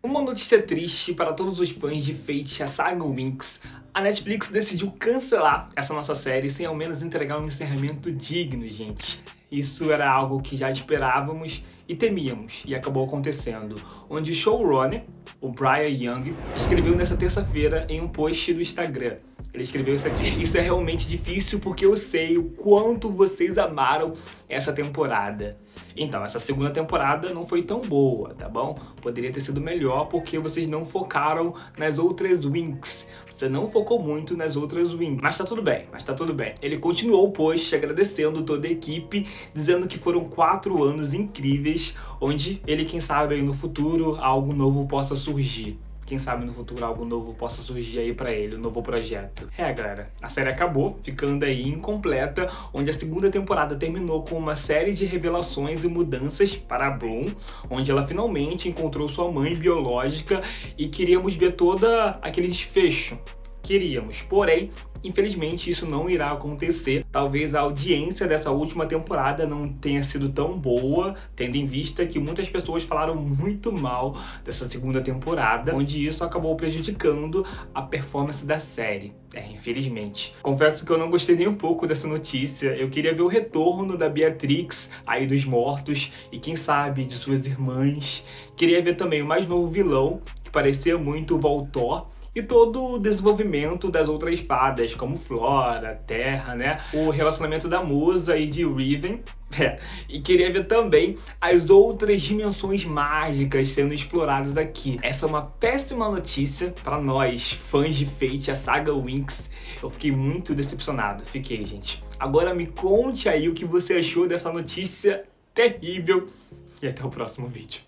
Uma notícia triste para todos os fãs de Fate, a saga Winx. A Netflix decidiu cancelar essa nossa série sem ao menos entregar um encerramento digno, gente. Isso era algo que já esperávamos e temíamos, e acabou acontecendo. Onde o showrunner, o Brian Young, escreveu nessa terça-feira em um post do Instagram. Ele escreveu isso aqui. Isso é realmente difícil porque eu sei o quanto vocês amaram essa temporada. Então, essa segunda temporada não foi tão boa, tá bom? Poderia ter sido melhor porque vocês não focaram nas outras Winx. Você não focou muito nas outras Winx. Mas tá tudo bem, mas tá tudo bem. Ele continuou o post agradecendo toda a equipe, dizendo que foram quatro anos incríveis, onde ele, quem sabe, aí no futuro algo novo possa surgir quem sabe no futuro algo novo possa surgir aí para ele, um novo projeto. É, galera, a série acabou, ficando aí incompleta, onde a segunda temporada terminou com uma série de revelações e mudanças para Bloom, onde ela finalmente encontrou sua mãe biológica e queríamos ver toda aquele desfecho queríamos. Porém, infelizmente isso não irá acontecer. Talvez a audiência dessa última temporada não tenha sido tão boa, tendo em vista que muitas pessoas falaram muito mal dessa segunda temporada, onde isso acabou prejudicando a performance da série. É, infelizmente. Confesso que eu não gostei nem um pouco dessa notícia. Eu queria ver o retorno da Beatrix aí dos mortos e quem sabe de suas irmãs. Queria ver também o mais novo vilão, que parecia muito o Voltor, e todo o desenvolvimento das outras fadas, como Flora, Terra, né? O relacionamento da Musa e de Riven. É. E queria ver também as outras dimensões mágicas sendo exploradas aqui. Essa é uma péssima notícia para nós, fãs de Fate, a saga Winx. Eu fiquei muito decepcionado, fiquei, gente. Agora me conte aí o que você achou dessa notícia terrível e até o próximo vídeo.